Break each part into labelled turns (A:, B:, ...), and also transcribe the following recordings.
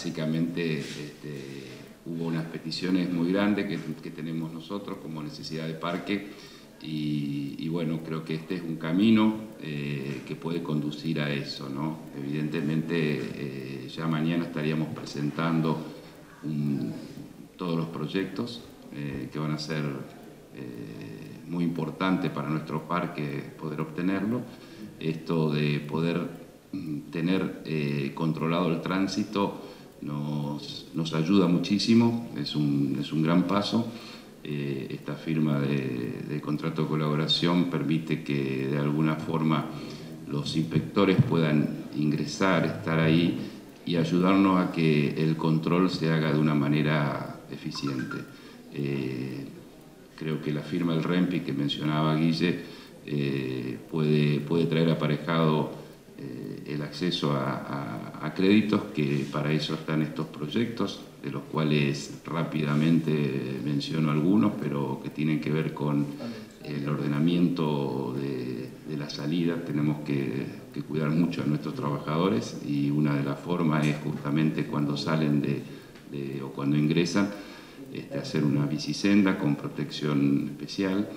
A: básicamente este, hubo unas peticiones muy grandes que, tenemos nosotros como necesidad de parque y, bueno, creo que este es un camino eh, que puede conducir a eso, ¿no? Evidentemente eh, ya mañana estaríamos presentando todos los proyectos eh, que van a ser muy importantes para nuestro parque poder obtenerlo. Esto de poder mm, tener controlado el tránsito nos, ayuda muchísimo, es un, es un gran paso. Eh, esta firma de, contrato de colaboración permite que de alguna forma los inspectores puedan ingresar, estar ahí y ayudarnos a que el control se haga de una manera eficiente. Eh, creo que la firma del REMPI que mencionaba Guille eh, puede, puede traer aparejado el acceso a, créditos, que para eso están estos proyectos, de los cuales rápidamente menciono algunos, pero que tienen que ver con el ordenamiento de, la salida. Tenemos que, cuidar mucho a nuestros trabajadores y una de las formas es justamente cuando salen de, o cuando ingresan, este, hacer una bicisenda con protección especial,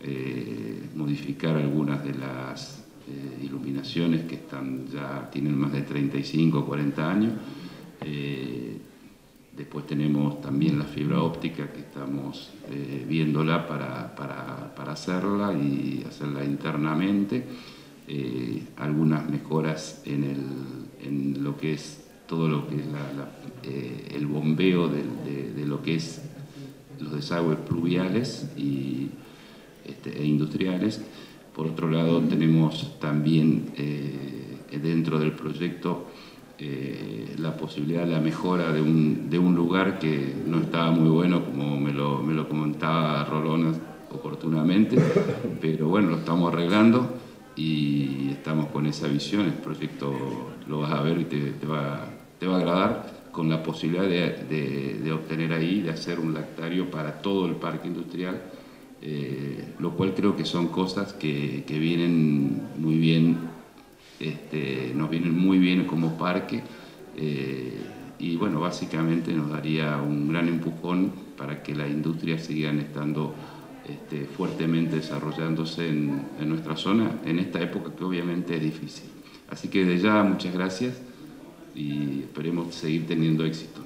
A: eh, modificar algunas de las eh, iluminaciones que están, ya tienen más de 35 o 40 años. Eh, después tenemos también la fibra óptica que estamos eh, viéndola para, para, para, hacerla y hacerla internamente. algunas mejoras en, el, en, lo que es todo lo que es el bombeo de, de, lo que es los desagües pluviales y, este, e industriales. Por otro lado, tenemos también eh, dentro del proyecto eh, la posibilidad de la mejora de un, lugar que no estaba muy bueno, como me lo, me lo comentaba Rolón oportunamente, pero bueno, lo estamos arreglando y estamos con esa visión. El proyecto lo vas a ver y te, va, te va a agradar con la posibilidad de, de obtener ahí, de hacer un lactario para todo el parque industrial eh, lo cual creo que son cosas que, vienen muy bien, este, nos vienen muy bien como parque eh, y bueno, básicamente nos daría un gran empujón para que las industrias sigan estando este, fuertemente desarrollándose en, en nuestra zona en esta época que obviamente es difícil. Así que de ya muchas gracias y esperemos seguir teniendo éxito.